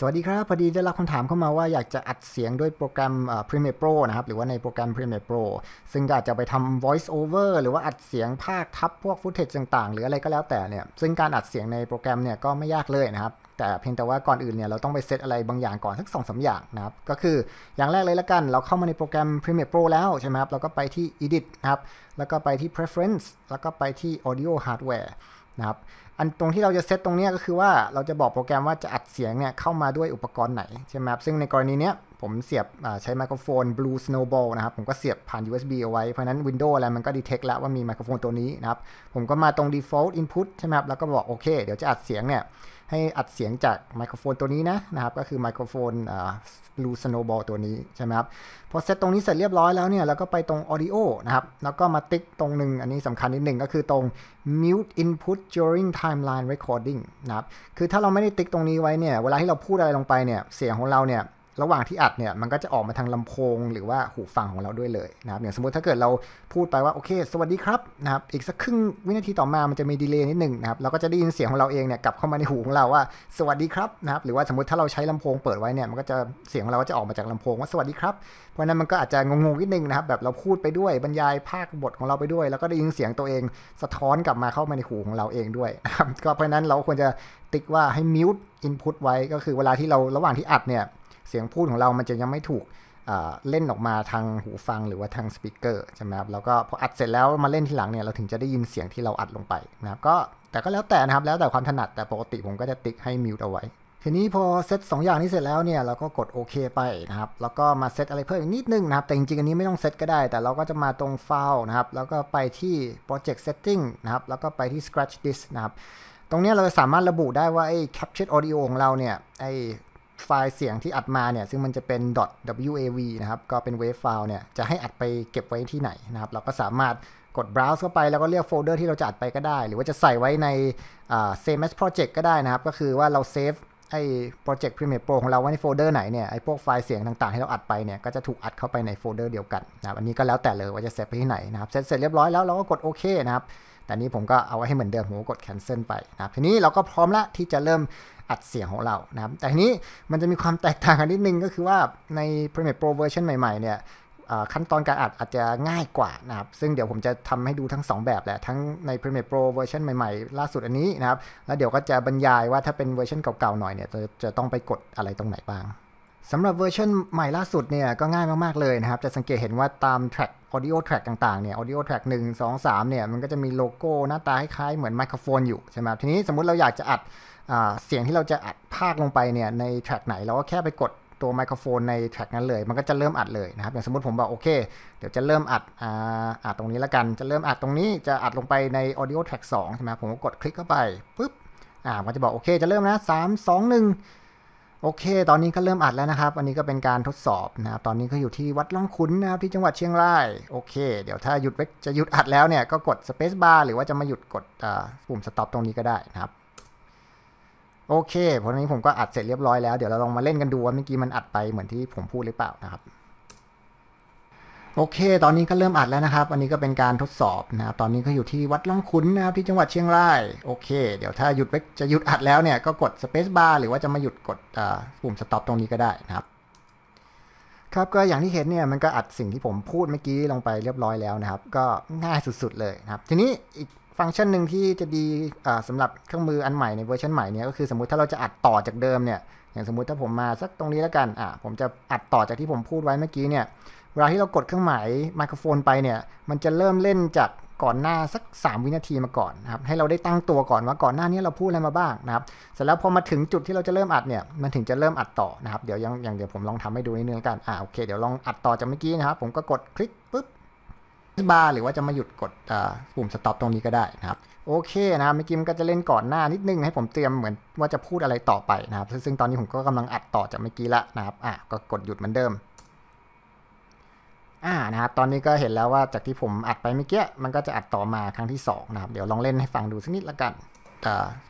สวัสดีครับ พอดีได้รับคำถามเข้ามาว่าอยากจะอัดเสียงด้วยโปรแกรม Premiere Pro นะครับ หรือว่าในโปรแกรม Premiere Pro ซึ่งอาจจะไปทำ voice over หรือว่าอัดเสียงภาคทับพวกฟุตเทจต่างๆ หรืออะไรก็แล้วแต่เนี่ย ซึ่งการอัดเสียงในโปรแกรมเนี่ยก็ไม่ยากเลยนะครับ แต่เพียงแต่ว่าก่อนอื่นเนี่ยเราต้องไปเซตอะไรบางอย่างก่อนสักสองสาอย่างนะครับ ก็คืออย่างแรกเลยละกัน เราเข้ามาในโปรแกรม Premiere Pro แล้วใช่ไหมครับ เราก็ไปที่ Edit นะครับ แล้วก็ไปที่ Preference แล้วก็ไปที่ Audio Hardware นะครับอันตรงที่เราจะเซตตรงนี้ก็คือว่าเราจะบอกโปรแกรมว่าจะอัดเสียงเนี่ยเข้ามาด้วยอุปกรณ์ไหนใช่ไหมครับซึ่งในกรณีเนี้ย ผมเสียบใช้ไมโครโฟน Blue Snowball นะครับ ผมก็เสียบผ่าน USB เอาไว้ เพราะนั้น Windows อะไรมันก็ดีเทคแล้วว่ามีไมโครโฟนตัวนี้นะครับ ผมก็มาตรง default input ใช่ไหมครับ แล้วก็บอกโอเค เดี๋ยวจะอัดเสียงเนี่ย ให้อัดเสียงจากไมโครโฟนตัวนี้นะนะครับ ก็คือไมโครโฟน Blue Snowball ตัวนี้ใช่ไหมครับ พอเซตตรงนี้เสร็จเรียบร้อยแล้วเนี่ยเราก็ไปตรง Audio นะครับ แล้วก็มาติ๊กตรงหนึ่ง อันนี้สำคัญนิดหนึ่งก็คือตรง mute input during timeline recording นะครับ คือถ้าเราไม่ได้ติ๊กตรงนี้ไว้เนี่ย เวลาที่เราพูดอะไรลงไปเนี่ย เสียงของเราเนี่ย ระหว่างที่อัดเนี่ยมันก็จะออกมาทางลำโพง หรือว่าหูฟังของเราด้วยเลยนะครับอย่างสมมติถ้าเกิดเราพูดไปว่าโอเค สวัสดีครับนะครับอีกสักครึ่งวินาทีต่อมามันจะมีดีเลย์นิดหนึ่งนะครับเราก็จะได้ยินเสียงของเราเองเนี่ยกลับเข้ามาในหูของเราว่าสวัสดีครับนะครับหรือว่าสมมติถ้าเราใช้ลำโพงเปิดไว้เนี่ยมันก็จะเสียงของเราก็จะออกมาจากลำโพงว่าสวัสดีครับเพราะนั้นมันก็อาจจะงงๆนิดนึงนะครับแบบเราพูดไปด้วยบรรยายภาคบทของเราไปด้วย แล้วก็ได้ยินเสียงตัวเองสะท้อนกลับมาเข้ามาในหูของเราเองด้วยนะครับก็เพราะนั้นเราควรจะติ๊กว่าให้ mute input ไว้ก็คือเวลาที่เราระหว่างที่อัดเนี่ย เสียงพูดของเรามันจะยังไม่ถูกเล่นออกมาทางหูฟังหรือว่าทางสปีกเกอร์ใช่ไหมครับแล้วก็พออัดเสร็จแล้วมาเล่นทีหลังเนี่ยเราถึงจะได้ยินเสียงที่เราอัดลงไปนะครับก็แต่ก็แล้วแต่นะครับแล้วแต่ความถนัดแต่ปกติผมก็จะติ๊กให้มิวต์เอาไว้ ทีนี้พอเซต2อย่างนี้เสร็จแล้วเนี่ยเราก็กดโอเคไปนะครับแล้วก็มาเซตอะไรเพิ่มอีกนิดนึงนะครับแต่จริงๆอันนี้ไม่ต้องเซตก็ได้ แต่เราก็จะมาตรงไฟล์นะครับแล้วก็ไปที่ project setting นะครับแล้วก็ไปที่ scratch disk นะครับตรงนี้เราจะสามารถระบุได้ว่าไอ้ captured audio ของเราเนี่ยไอ้ ไฟล์เสียงที่อัดมาเนี่ย ซึ่งมันจะเป็น .wav นะครับ ก็เป็น wave file เนี่ย จะให้อัดไปเก็บไว้ที่ไหนนะครับ เราก็สามารถกด browse เข้าไปแล้วก็เลือกโฟลเดอร์ที่เราจะอัดไปก็ได้ หรือว่าจะใส่ไว้ใน same as project ก็ได้นะครับ ก็คือว่าเรา save ไอ้ project Premiere Pro ของเราไว้ในโฟลเดอร์ไหนเนี่ย ไอ้พวกไฟล์เสียงต่างๆที่เราอัดไปเนี่ย ก็จะถูกอัดเข้าไปในโฟลเดอร์เดียวกันนะครับ อันนี้ก็แล้วแต่เลยว่าจะ save ไปที่ไหนนะครับ เสร็จเสร็จเรียบร้อยแล้วเราก็กดโอเคนะครับ แต่ทีนี้ผมก็เอาไว้ให้เหมือนเดิมผมก็กด cancel ไปนะครับทีนี้เราก็พร้อมละที่จะเริ่มอัดเสียงของเรานะครับแต่ทีนี้มันจะมีความแตกต่างกันนิดนึงก็คือว่าใน Premiere Pro เวอร์ชันใหม่ๆเนี่ยขั้นตอนการอัดอาจจะง่ายกว่านะครับ ซึ่งเดี๋ยวผมจะทำให้ดูทั้ง 2 แบบแหละ ทั้งใน Premiere Pro เวอร์ชันใหม่ๆ ล่าสุดอันนี้นะครับ แล้วเดี๋ยวก็จะบรรยายว่าถ้าเป็นเวอร์ชันเก่าๆหน่อยเนี่ยจะจะต้องไปกดอะไรตรงไหนบ้าง สำหรับเวอร์ชันใหม่ล่าสุดเนี่ยก็ง่ายมาก ๆ เลยนะครับ จะสังเกตเห็นว่าตามแทร็ก audio track ต่างๆเนี่ย audio track 1 2 3เนี่ยมันก็จะมีโลโก้หน้าตาคล้ายๆเหมือนไมโครโฟนอยู่ใช่ไหมทีนี้สมมุติเราอยากจะอัดเสียงที่เราจะอัดพากย์ลงไปเนี่ยใน track ไหนเราก็แค่ไปกดตัวไมโครโฟนใน track นั้นเลย มันก็จะเริ่มอัดเลยนะครับอย่างสมมติผมบอกโอเค เดี๋ยวจะเริ่มอัดอ่าอัดตรงนี้แล้วกัน จะเริ่มอัดตรงนี้จะอัดลงไปใน audio track 2ใช่ไหมผมก็กดคลิกเข้าไปปุ๊บอ่ามันจะบอกโอเคจะเริ่มนะ3 2 1 โอเค ตอนนี้ก็เริ่มอัดแล้วนะครับ อันนี้ก็เป็นการทดสอบนะครับ ตอนนี้ก็อยู่ที่วัดล่องขุนนะครับที่จังหวัดเชียงราย โอเค เดี๋ยวถ้าหยุดจะหยุดอัดแล้วเนี่ยก็กด space bar หรือว่าจะมาหยุดกดปุ่ม stop ตรงนี้ก็ได้นะครับ โอเค เพราะนี้ผมก็อัดเสร็จเรียบร้อยแล้ว เดี๋ยวเราลองมาเล่นกันดูว่าเมื่อกี้มันอัดไปเหมือนที่ผมพูดหรือเปล่านะครับ โอเค ตอนนี้ก็เริ่มอัดแล้วนะครับ อันนี้ก็เป็นการทดสอบนะครับ ตอนนี้ก็อยู่ที่วัดล่องขุนนะครับที่จังหวัดเชียงราย โอเค เดี๋ยวถ้าหยุดจะหยุดอัดแล้วเนี่ยก็กด space bar หรือว่าจะมาหยุดกดปุ่ม stop ตรงนี้ก็ได้นะครับ ครับก็อย่างที่เห็นเนี่ยมันก็อัดสิ่งที่ผมพูดเมื่อกี้ลงไปเรียบร้อยแล้วนะครับ ก็ง่ายสุดๆเลยนะครับ ทีนี้อีกฟังก์ชันหนึ่งที่จะดีสำหรับเครื่องมืออันใหม่ในเวอร์ชันใหม่เนี่ยก็คือสมมติถ้าเราจะอัดต่อจากเดิมเนี่ย อย่างสมมุติถ้าผมมาสักตรงนี้แล้วกัน อะผมจะอัดต่อจากที่ผมพูดไว้เมื่อกี้เนี่ย เวลาที่เรากดเครื่องหมายไมโครโฟนไปเนี่ย มันจะเริ่มเล่นจากก่อนหน้าสัก 3 วินาทีมาก่อนนะครับ ให้เราได้ตั้งตัวก่อนว่าก่อนหน้านี้เราพูดอะไรมาบ้างนะครับ เสร็จแล้วพอมาถึงจุดที่เราจะเริ่มอัดเนี่ย มันถึงจะเริ่มอัดต่อนะครับ เดี๋ยวยังอย่างเดี๋ยวผมลองทำให้ดูนิดนึงกัน อ่าโอเค เดี๋ยวลองอัดต่อจากเมื่อกี้นะครับ ผมก็กด spacebar หรือว่าจะมาหยุดกดปุ่ม stop ตรงนี้ก็ได้นะครับ โอเคนะครับเมื่อกี้มันก็จะเล่นก่อนหน้านิดนึงให้ผมเตรียมเหมือนว่าจะพูดอะไรต่อไปนะครับ ซึ่งตอนนี้ผมก็กำลังอัดต่อจากเมื่อกี้ละนะครับ อะก็กดหยุดเหมือนเดิม อ่านะครับตอนนี้ก็เห็นแล้วว่าจากที่ผมอัดไปเมื่อกี้มันก็จะอัดต่อมาครั้งที่2นะครับเดี๋ยวลองเล่นให้ฟังดูสักนิดละกัน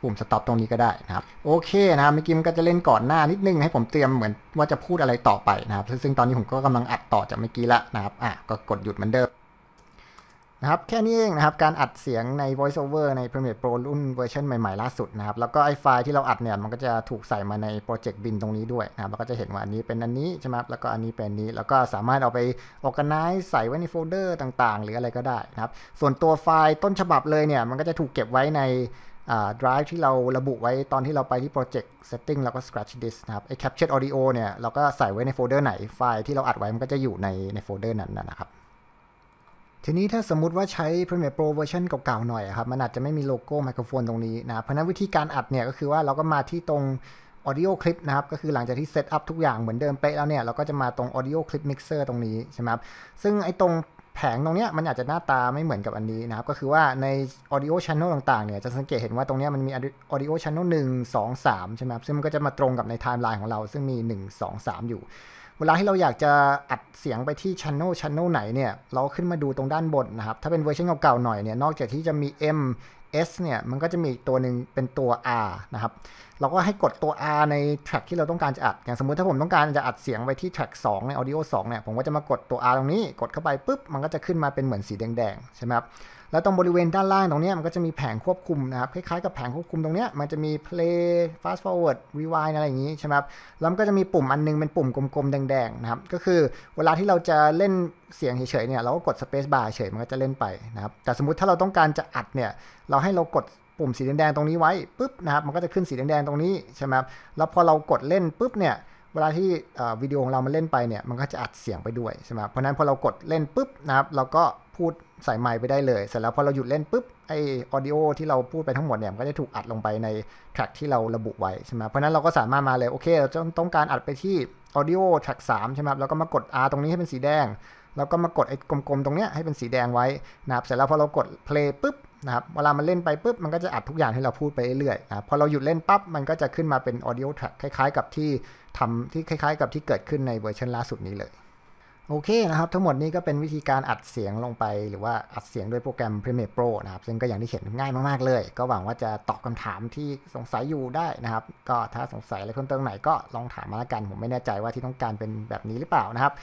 ปุ่ม stop ตรงนี้ก็ได้นะครับโอเคนะครับเมื่อกี้มันก็จะเล่นก่อนหน้านิดนึงให้ผมเตรียมเหมือนว่าจะพูดอะไรต่อไปนะครับ ซึ่งตอนนี้ผมก็กำลังอัดต่อจากเมื่อกี้ละนะครับอะก็กดหยุดเหมือนเดิม นะครับแค่นี้เองนะครับการอัดเสียงใน voice over ใน Premiere Pro รุ่นเวอร์ชันใหม่ๆล่าสุดนะครับแล้วก็ไอ้ไฟล์ที่เราอัดเนี่ยมันก็จะถูกใส่มาใน project bin ตรงนี้ด้วยนะครับแล้วก็จะเห็นว่าอันนี้เป็นอันนี้ใช่ไหมแล้วก็อันนี้เป็นนี้ แล้วก็สามารถเอาไป organize ใส่ไว้ในโฟลเดอร์ต่างๆ หรืออะไรก็ได้นะครับส่วนตัวไฟล์ต้นฉบับเลยเนี่ยมันก็จะถูกเก็บไว้ใน drive ที่เราระบุไว้ตอนที่เราไปที่ project setting แล้วก็ scratch disk นะครับไอ้ capture audio เนี่ยเราก็ใส่ไว้ในโฟลเดอร์ไหนไฟล์ที่เราอัดไว้มันก็จะอยู่ในในโฟลเดอร์นั้นนะครับ ทีนี้ถ้าสมมุติว่าใช้ Premiere Pro เวอร์ชันเก่าๆหน่อยครับ มันอาจจะไม่มีโลโก้ไมโครโฟนตรงนี้นะ เพราะนั้นวิธีการอัดเนี่ยก็คือว่าเราก็มาที่ตรง Audio Clip นะครับ ก็คือหลังจากที่ set up ทุกอย่างเหมือนเดิมเป๊ะแล้วเนี่ย เราก็จะมาตรง Audio Clip Mixer ตรงนี้ใช่ไหมครับ ซึ่งไอ้ตรงแผงตรงเนี้ยมันอาจจะหน้าตาไม่เหมือนกับอันนี้นะครับ ก็คือว่าใน audio channel ต่างๆ เนี่ยจะสังเกตเห็นว่าตรงเนี้ยมันมี audio channel 1 2 3 ใช่ไหมครับ ซึ่งมันก็จะมาตรงกับในไทม์ไลน์ของเรา ซึ่งมี 1 2 3 อยู่ เวลาที่เราอยากจะอัดเสียงไปที่ชั n น e l ชั n น e l ไหนเนี่ย เราขึ้นมาดูตรงด้านบนนะครับ ถ้าเป็นเวอร์ชันเก่าๆหน่อยเนี่ย นอกจากที่จะมี M S เนี่ยมันก็จะมีอีกตัวหนึ่งเป็นตัว R นะครับ เราก็ให้กดตัว R ใน track ที่เราต้องการจะอัด อย่างสมมุติถ้าผมต้องการจะอัดเสียงไปที่ track 2ใน Audio 2เนี่ยผมก็จะมากดตัว R ตรงนี้ กดเข้าไปปุ๊บมันก็จะขึ้นมาเป็นเหมือนสีแดงๆใช่ไหมครับ แล้วตรงบริเวณด้านล่างตรงนี้มันก็จะมีแผงควบคุมนะครับคล้ายๆกับแผงควบคุมตรงนี้มันจะมี play fast forward rewind อะไรอย่างนี้ใช่ไหมครับ แล้วมันก็จะมีปุ่มอันนึงเป็นปุ่มกลมๆแดงๆนะครับก็คือเวลาที่เราจะเล่นเสียงเฉยๆเนี่ยเราก็กด space bar เฉยมันก็จะเล่นไปนะครับแต่สมมุติถ้าเราต้องการจะอัดเนี่ยเราให้เรากดปุ่มสีแดงๆตรงนี้ไว้ปุ๊บนะครับมันก็จะขึ้นสีแดงๆตรงนี้ใช่ไหมครับแล้วพอเรากดเล่นปุ๊บเนี่ยเวลาที่วิดีโอของเรามันเล่นไปเนี่ยมันก็จะอัดเสียงไปด้วยใช่ไหมเพราะนั้นพอเรากดเล่นปุ๊บนะครับเราก็พูดใส่ไมค์ไปได้เลย เสร็จแล้วพอเราหยุดเล่นปุ๊บไอ้ audio ที่เราพูดไปทั้งหมดเนี่ยมันก็จะถูกอัดลงไปใน track ที่เราระบุไว้ใช่ไหมเพราะนั้นเราก็สามารถมาเลยโอเคเราต้องการอัดไปที่ audio track สามใช่ไหมแล้วก็มากด R ตรงนี้ให้เป็นสีแดง แล้วก็มากดไอ้กลมๆตรงเนี้ยให้เป็นสีแดงไว้นะครับเสร็จแล้วพอเรากด play ปุ๊บ นะครับเวลามันเล่นไปปุ๊บมันก็จะอัดทุกอย่างที่เราพูดไปเรื่อยๆนะพอเราหยุดเล่นปั๊บมันก็จะขึ้นมาเป็น audio track คล้ายๆ กับที่ทำที่คล้าย ๆ กับที่เกิดขึ้นในเวอร์ชันล่าสุดนี้เลย โอเคนะครับ ทั้งหมดนี้ก็เป็นวิธีการอัดเสียงลงไป หรือว่าอัดเสียงด้วยโปรแกรม Premiere Pro นะครับ ซึ่งก็อย่างที่เห็นง่ายมาก ๆ เลย ก็หวังว่าจะตอบคำถามที่สงสัยอยู่ได้นะครับ ก็ถ้าสงสัยอะไรเพิ่มเติมไหนก็ลองถามมาแล้วกัน ผมไม่แน่ใจว่าที่ต้องการเป็นแบบนี้หรือเปล่านะครับ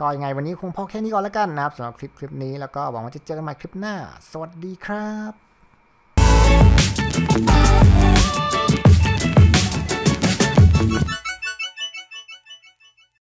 ก็ยังไงวันนี้คงพอแค่นี้ก่อนแล้วกันนะครับสำหรับคลิปคลิปนี้แล้วก็หวังว่าจะเจอกันใหม่คลิปหน้า สวัสดีครับ